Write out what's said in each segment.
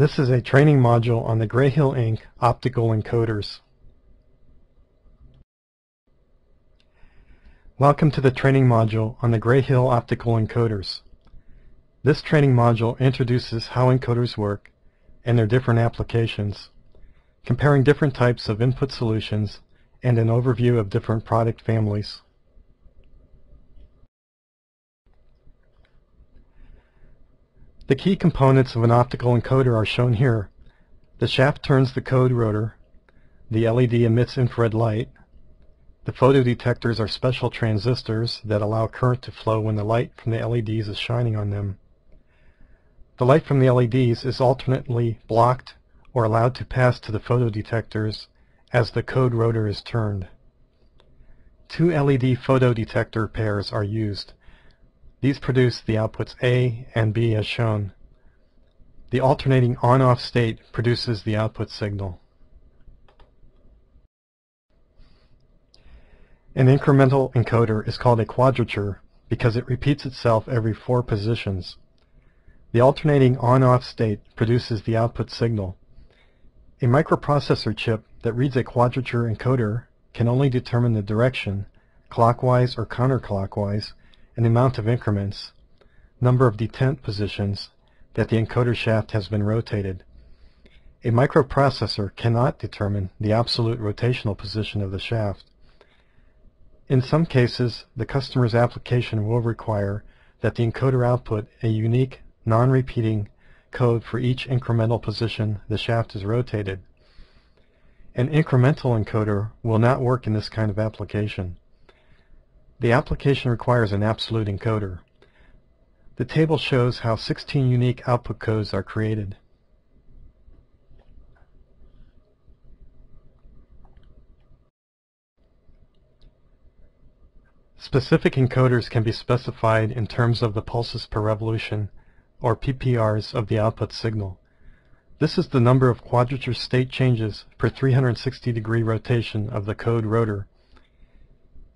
This is a training module on the Grayhill Inc. optical encoders. Welcome to the training module on the Grayhill optical encoders. This training module introduces how encoders work and their different applications, comparing different types of input solutions, and an overview of different product families. The key components of an optical encoder are shown here. The shaft turns the code rotor, the LED emits infrared light, the photodetectors are special transistors that allow current to flow when the light from the LEDs is shining on them. The light from the LEDs is alternately blocked or allowed to pass to the photodetectors as the code rotor is turned. Two LED photodetector pairs are used. These produce the outputs A and B as shown. The alternating on-off state produces the output signal. An incremental encoder is called a quadrature because it repeats itself every four positions. The alternating on-off state produces the output signal. A microprocessor chip that reads a quadrature encoder can only determine the direction, clockwise or counterclockwise, and the amount of increments, number of detent positions, that the encoder shaft has been rotated. A microprocessor cannot determine the absolute rotational position of the shaft. In some cases, the customer's application will require that the encoder output a unique, non-repeating code for each incremental position the shaft is rotated. An incremental encoder will not work in this kind of application. The application requires an absolute encoder. The table shows how 16 unique output codes are created. Specific encoders can be specified in terms of the pulses per revolution, or PPRs, of the output signal. This is the number of quadrature state changes per 360 degree rotation of the code rotor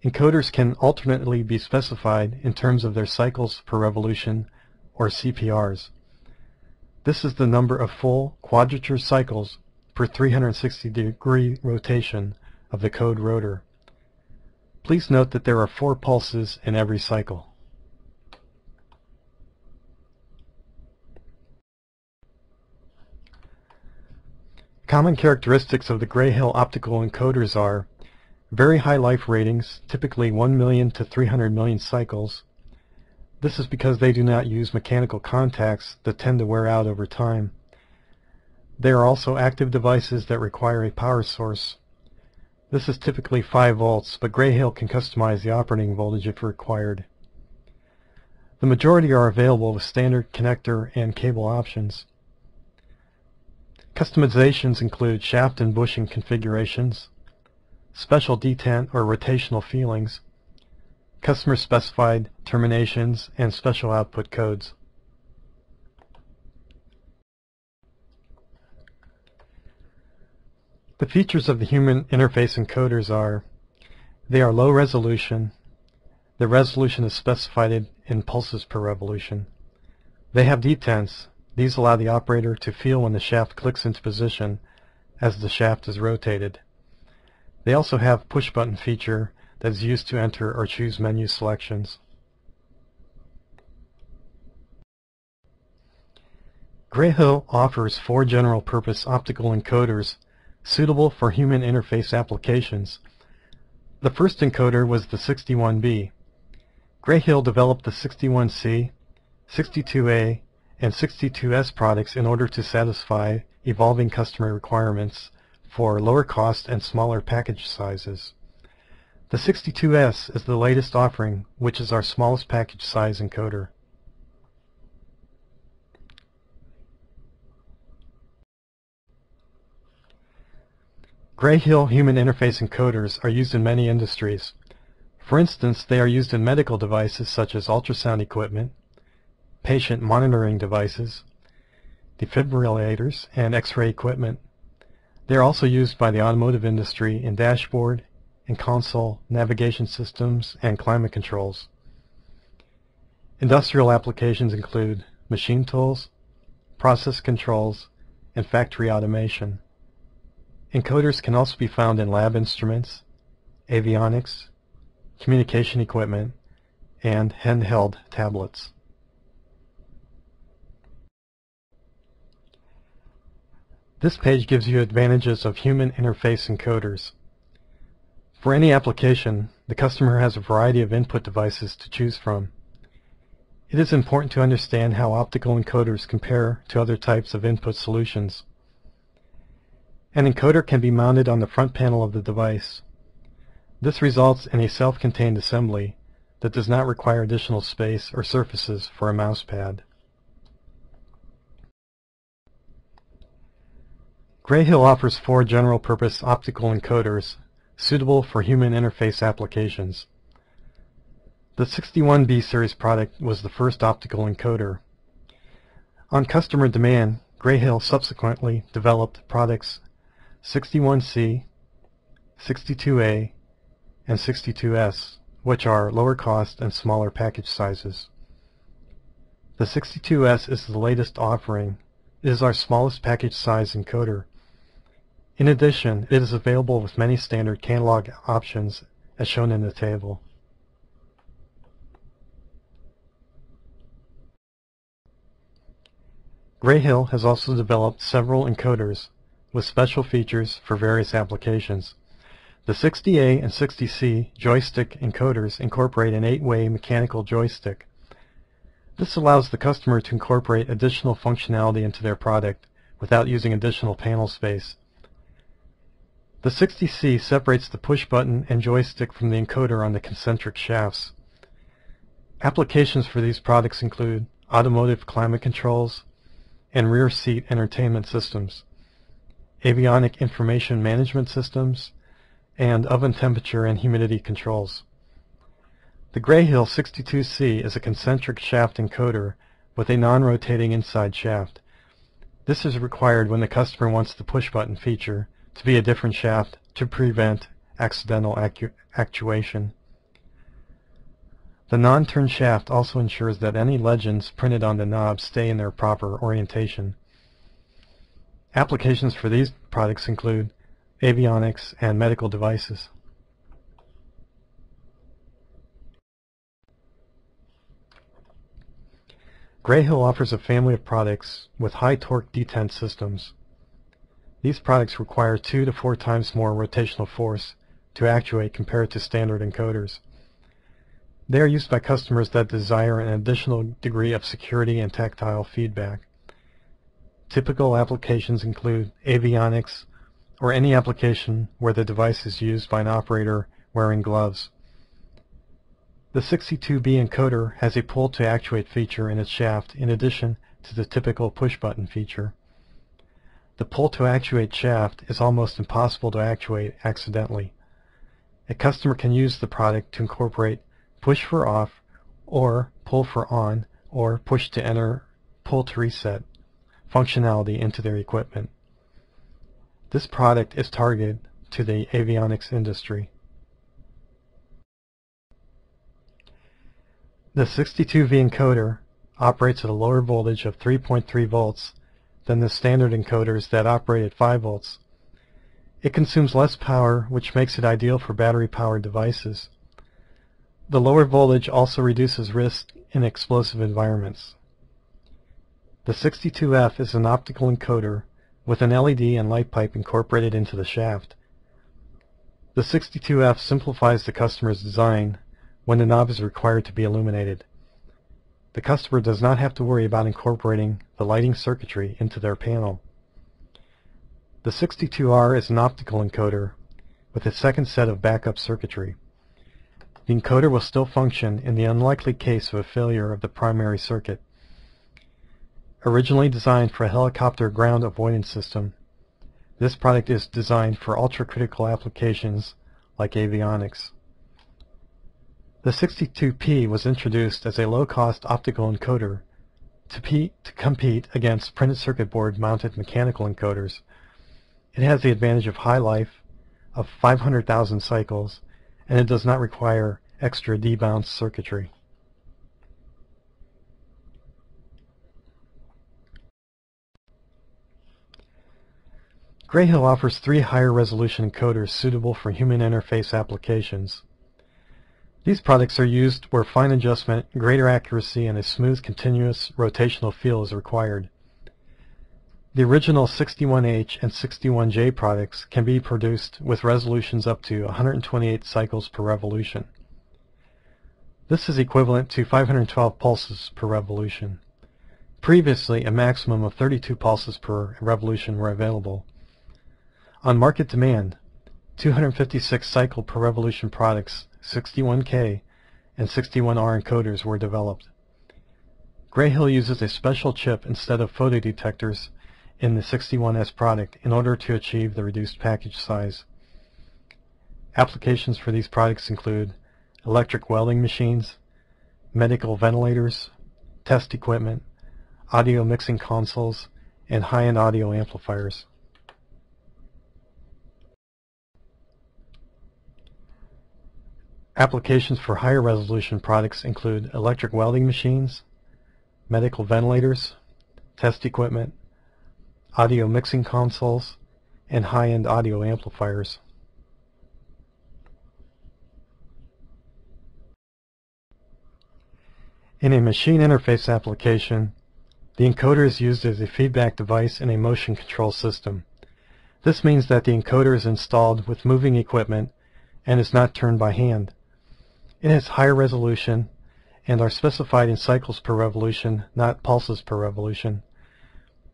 Encoders can alternately be specified in terms of their cycles per revolution, or CPRs. This is the number of full quadrature cycles per 360 degree rotation of the code rotor. Please note that there are four pulses in every cycle. Common characteristics of the Grayhill optical encoders are very high life ratings, typically 1 million to 300 million cycles. This is because they do not use mechanical contacts that tend to wear out over time. They are also active devices that require a power source. This is typically 5 volts, but Grayhill can customize the operating voltage if required. The majority are available with standard connector and cable options. Customizations include shaft and bushing configurations, special detent or rotational feelings, customer-specified terminations, and special output codes. The features of the human interface encoders are they are low resolution. The resolution is specified in pulses per revolution. They have detents. These allow the operator to feel when the shaft clicks into position as the shaft is rotated. They also have push button feature that is used to enter or choose menu selections. Grayhill offers four general purpose optical encoders suitable for human interface applications. The first encoder was the 61B. Grayhill developed the 61C, 62A, and 62S products in order to satisfy evolving customer requirements for lower cost and smaller package sizes. The 62S is the latest offering, which is our smallest package size encoder. Grayhill human interface encoders are used in many industries. For instance, they are used in medical devices such as ultrasound equipment, patient monitoring devices, defibrillators, and X-ray equipment. They are also used by the automotive industry in dashboard and console navigation systems and climate controls. Industrial applications include machine tools, process controls, and factory automation. Encoders can also be found in lab instruments, avionics, communication equipment, and handheld tablets. This page gives you advantages of human interface encoders. For any application, the customer has a variety of input devices to choose from. It is important to understand how optical encoders compare to other types of input solutions. An encoder can be mounted on the front panel of the device. This results in a self-contained assembly that does not require additional space or surfaces for a mouse pad. Grayhill offers four general-purpose optical encoders suitable for human interface applications. The 61B series product was the first optical encoder. On customer demand, Grayhill subsequently developed products 61C, 62A, and 62S, which are lower cost and smaller package sizes. The 62S is the latest offering. It is our smallest package size encoder in addition, it is available with many standard catalog options as shown in the table. Grayhill has also developed several encoders with special features for various applications. The 60A and 60C joystick encoders incorporate an 8-way mechanical joystick. This allows the customer to incorporate additional functionality into their product without using additional panel space. The 60C separates the push button and joystick from the encoder on the concentric shafts. Applications for these products include automotive climate controls and rear seat entertainment systems, avionic information management systems, and oven temperature and humidity controls. The Grayhill 62C is a concentric shaft encoder with a non-rotating inside shaft. This is required when the customer wants the push button feature to be a different shaft to prevent accidental actu actuation. The non-turn shaft also ensures that any legends printed on the knob stay in their proper orientation. Applications for these products include avionics and medical devices. Grayhill offers a family of products with high torque detent systems these products require two to four times more rotational force to actuate compared to standard encoders. They are used by customers that desire an additional degree of security and tactile feedback. Typical applications include avionics or any application where the device is used by an operator wearing gloves. The 62B encoder has a pull to actuate feature in its shaft in addition to the typical push button feature. The pull to actuate shaft is almost impossible to actuate accidentally. A customer can use the product to incorporate push for off or pull for on or push to enter, pull to reset functionality into their equipment. This product is targeted to the avionics industry. The 62V encoder operates at a lower voltage of 3.3 volts than the standard encoders that operate at 5 volts. It consumes less power, which makes it ideal for battery-powered devices. The lower voltage also reduces risk in explosive environments. The 62F is an optical encoder with an LED and light pipe incorporated into the shaft. The 62F simplifies the customer's design when the knob is required to be illuminated. The customer does not have to worry about incorporating the lighting circuitry into their panel. The 62R is an optical encoder with a second set of backup circuitry. The encoder will still function in the unlikely case of a failure of the primary circuit. Originally designed for a helicopter ground avoidance system, this product is designed for ultra-critical applications like avionics. The 62P was introduced as a low-cost optical encoder to, to, compete against printed circuit board mounted mechanical encoders. It has the advantage of high life of 500,000 cycles and it does not require extra debounce circuitry. Grayhill offers three higher resolution encoders suitable for human interface applications. These products are used where fine adjustment, greater accuracy, and a smooth continuous rotational feel is required. The original 61H and 61J products can be produced with resolutions up to 128 cycles per revolution. This is equivalent to 512 pulses per revolution. Previously, a maximum of 32 pulses per revolution were available. On market demand, 256 cycle per revolution products 61K and 61R encoders were developed. Grayhill uses a special chip instead of photodetectors in the 61S product in order to achieve the reduced package size. Applications for these products include electric welding machines, medical ventilators, test equipment, audio mixing consoles, and high-end audio amplifiers. Applications for higher resolution products include electric welding machines, medical ventilators, test equipment, audio mixing consoles, and high-end audio amplifiers. In a machine interface application, the encoder is used as a feedback device in a motion control system. This means that the encoder is installed with moving equipment and is not turned by hand. It has higher resolution and are specified in cycles per revolution, not pulses per revolution.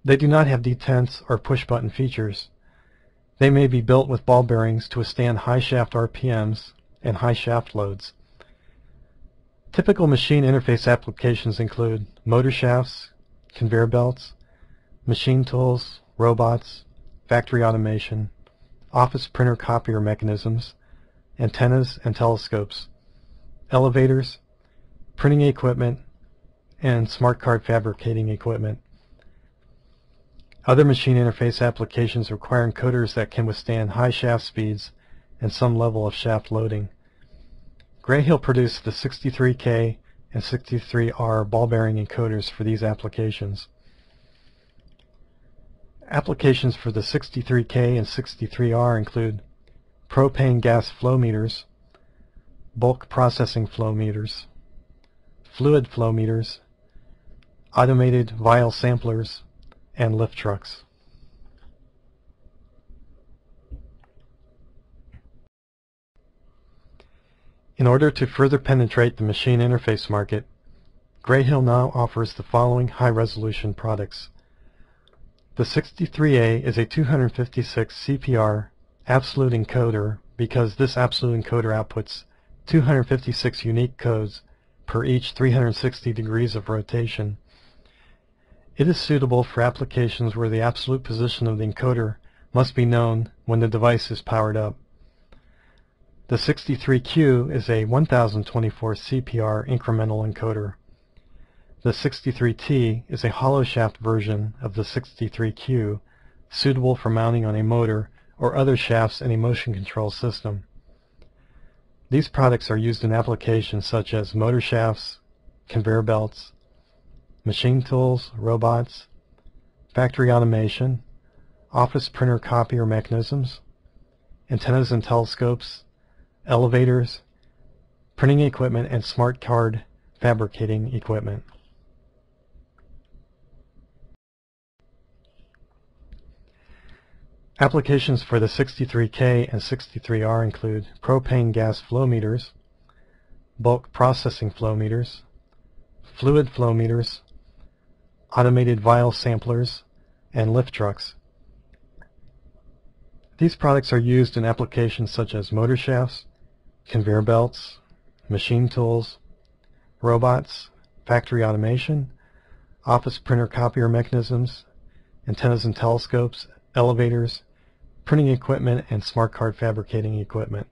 They do not have detents or push-button features. They may be built with ball bearings to withstand high shaft RPMs and high shaft loads. Typical machine interface applications include motor shafts, conveyor belts, machine tools, robots, factory automation, office printer copier mechanisms, antennas and telescopes elevators, printing equipment, and smart card fabricating equipment. Other machine interface applications require encoders that can withstand high shaft speeds and some level of shaft loading. Grayhill produced the 63K and 63R ball bearing encoders for these applications. Applications for the 63K and 63R include propane gas flow meters, bulk processing flow meters, fluid flow meters, automated vial samplers, and lift trucks. In order to further penetrate the machine interface market, Grayhill now offers the following high-resolution products. The 63A is a 256 CPR absolute encoder because this absolute encoder outputs 256 unique codes per each 360 degrees of rotation. It is suitable for applications where the absolute position of the encoder must be known when the device is powered up. The 63Q is a 1024 CPR incremental encoder. The 63T is a hollow shaft version of the 63Q suitable for mounting on a motor or other shafts in a motion control system. These products are used in applications such as motor shafts, conveyor belts, machine tools, robots, factory automation, office printer copier mechanisms, antennas and telescopes, elevators, printing equipment, and smart card fabricating equipment. Applications for the 63K and 63R include propane gas flow meters, bulk processing flow meters, fluid flow meters, automated vial samplers, and lift trucks. These products are used in applications such as motor shafts, conveyor belts, machine tools, robots, factory automation, office printer copier mechanisms, antennas and telescopes, elevators, printing equipment, and smart card fabricating equipment.